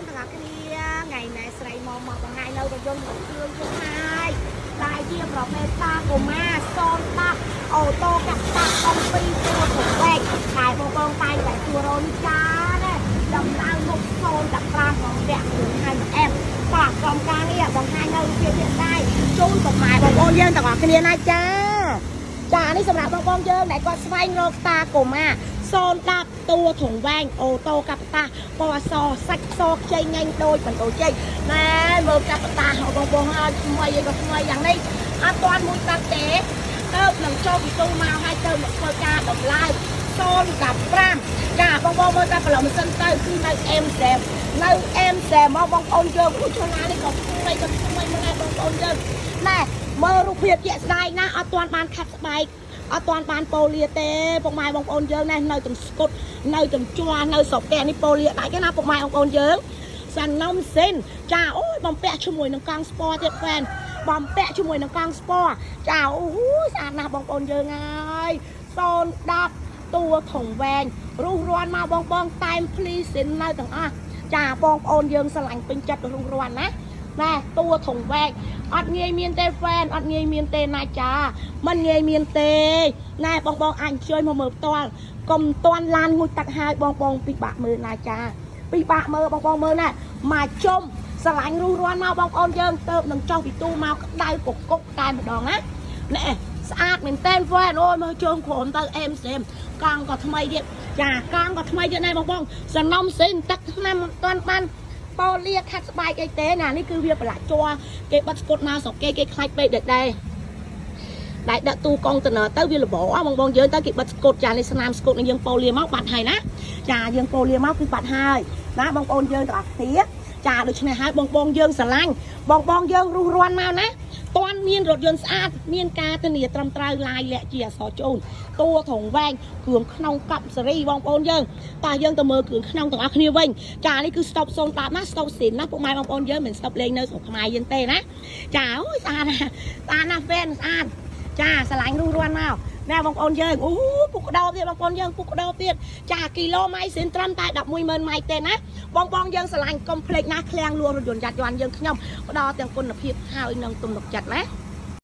នទាំងអស់គ្នាថ្ងៃណែស្រីមកមកបង្ហាញនៅរយន្តរបស់គ្រឿងយើងហើយតែជាប្រភេទតាកូម៉ា010អូតូកាត់តាអំពីទួលពពេកតែបងបងតែងតែជួរនចាណាតម្លើង6015ផងរយៈគ្រឿងហើយ M បាទក្រុមការងារបង្ហាញនៅជាទៀតដែរជូនប្រម៉ែបងប្អូនយើងទាំងអស់គ្នាណាចាចានេះសម្រាប់បងប្អូនយើងដែលគាត់ស្វែងរកតាកូម៉ា 010តួធំវែងអូតូកាប់តាពណ៌សសាច់សខ្ចីញ៉ាញ់ដូចបន្តូចចេញណែមើលកាប់តាបងប្អូនហើយថ្មីអីក៏ថ្មីយ៉ាងនេះអត់ទាន់មួយបាត់ទេទៅនឹងចូលពីទូមកហើយទៅមកធ្វើការតម្លើង015ចាបងប្អូនមើលតែប្រឡំម៉ាស៊ីនទៅគឺនៅអេមសែមនៅអេមសែមមកបងប្អូនយើងគូឆ្លានេះក៏ថ្មីក៏ថ្មីមកដែរបងប្អូនយើងណែមើលរូបភាពជាក់ស្ដែងណាអត់ទាន់បានខាត់ស្បែក អត់ទាន់បានប៉ូលាទេពុកម៉ែបងប្អូនយើងនេះនៅទាំងស្គុតនៅទាំងជាស់នៅស្រុកផ្ទះនេះប៉ូលាដាច់ទេណាពុកម៉ែបងប្អូនយើងសាន់ណុំសិនចាអូយបំពាក់ជាមួយនឹងកង់ស្ពតទៀតហ្វេនបំពាក់ជាមួយនឹងកង់ស្ពតចាអូស្អាតណាស់បងប្អូនយើងហើយ010តួធំវែងរុះរាន់មកបងបងតែមភ្លីសិននៅទាំងអស់ចាបងប្អូនយើងស្រឡាញ់ពេញចិត្តរុះរាន់ណា ណែតួធំវែងអត់ងាយមានទេហ្វេនអត់ងាយមានទេណាចាมันងាយមានទេណែបងបងអាចជួយមកមើលផ្ទាល់កុំតន់ឡានងូចទឹកហើយបងបងពិបាកមើលណាចាពិបាកមើលបងបងមើលណាមកជុំស្រឡាញ់រុះរាន់មកបងប្អូនយើងទៅនឹងចុះពីទូមកក្តៅកគុកតែម្ដងណាណែស្អាតមែនតើហ្វេនអូយមើលជើងក្រោមទៅអេមសេមកង់ក៏ថ្មីទៀតចាកង់ក៏ថ្មីទៀតដែរបងបងសំណុំសេនទឹកឆ្នាំមិនទាន់បាន ប៉ូលាខាត់ស្បែកអីទេណានេះគឺវាប្រឡាក់ជ័រគេបិទស្គុតមកស្រុកគេគេខ្លាច់ពេកដែរដែរដែលដាក់ទូកុងតឺន័រទៅវាលបអបងបងយើងទៅគេបិទស្គុតចានេះស្នាមស្គុតនឹងយើងប៉ូលាមកបាត់ហើយណាចាយើងប៉ូលាមកគឺបាត់ហើយណាបងប្អូនយើងទាំងអស់គ្នាចាដូច្នេះហើយបងបងយើងស្រឡាញ់បងបងយើងរុះរាន់មកណា តាន់មានរថយន្តស្អាតមានការធានាត្រឹមត្រូវឡាយលាក់ជាអសរជូនតួត្រង់វែងគ្រឿងក្នុងកັບសេរីបងប្អូនយើងតើយើងទៅមើលគ្រឿងក្នុងទាំងអស់គ្នាវិញចានេះគឺស្តុប010ណាស្តុបស៊ីនណាពុកម៉ែបងប្អូនយើងមិនស្តុបលេងនៅស្រុកខ្មែរយើងទេណាចាអូយស្អាតណាស់ស្អាតណាស់ហ្វេនស្អាតចាស្រឡាញ់រុះរាន់មក ណែបងប្អូនយើងអូពុកដោទៀតបងប្អូនយើងពុកដោទៀតចាគីឡូម៉ៃស៊ីនត្រឹមតែ110,000ម៉ៃទេណាបងបងយើងស្រឡាញ់កុំភ្លេចណាឃ្លាំងលួងរថយន្តយ៉ាត់យន់យើងខ្ញុំផ្ដល់ទាំងគុណភាពហើយនិងទំនុកចិត្តណា